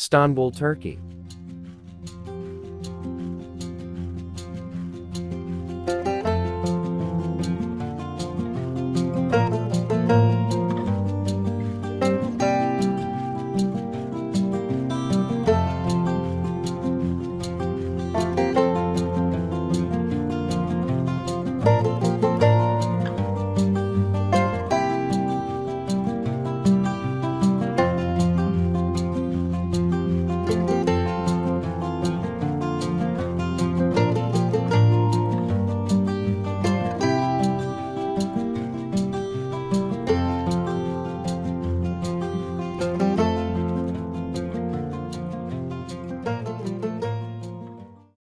Istanbul, Turkey.